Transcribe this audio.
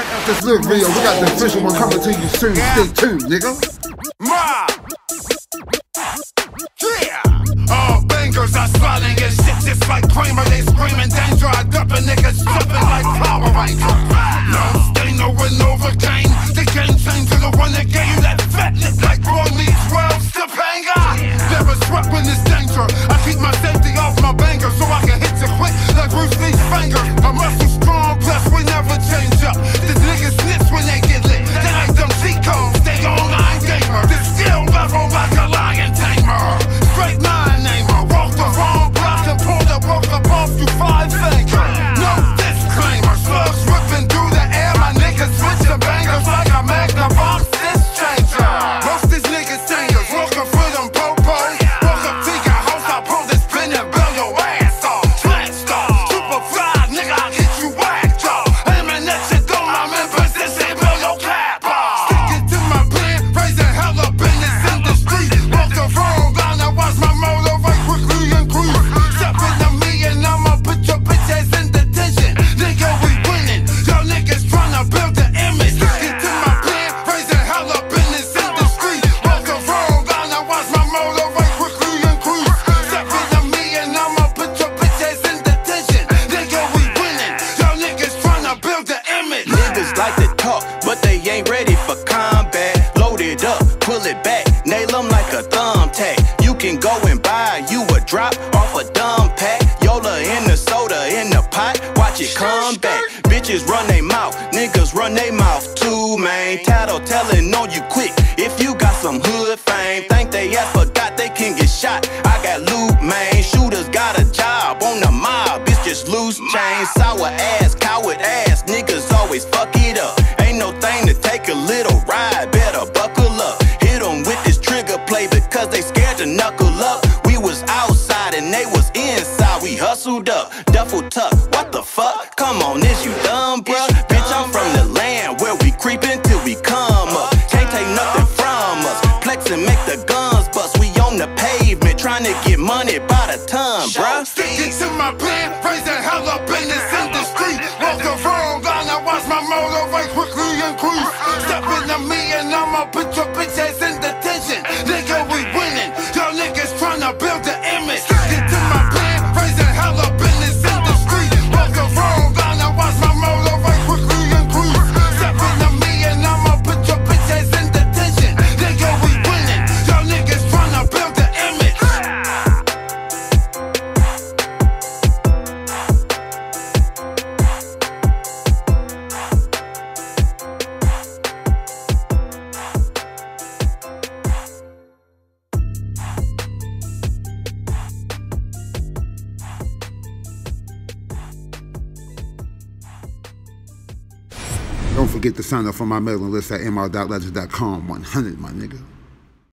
check out this little video. We got the official one coming to you soon. Stay tuned, nigga. Ma! Pull it back, nail them like a thumbtack. You can go and buy you a drop off a dumb pack. Yola in the soda in the pot, watch it come back. Bitches run they mouth, niggas run they mouth too, man. Tattle telling on you quick if you got some hood fame. Think they ass forgot they can get shot. I got loot, man. Shooters got a job on the mob. It's just loose chains, sour ass, coward ass. Niggas always fuck it up. Trigger play because they scared to knuckle up. We was outside and they was inside. We hustled up, duffel tuck. What the fuck? Come on, is you dumb, bruh? Bitch, I'm from the land where we creepin' till we come up. Can't take nothing from us. Flex and make the guns bust. We on the pavement trying to get money by the ton, bruh. Stick it to my plan, raising hell up in this industry. Walk the wrong line, I watch my motor quickly increase. Step into me and I'ma put your bitch forget to sign up for my mailing list at mr.legend.com. 100, my nigga.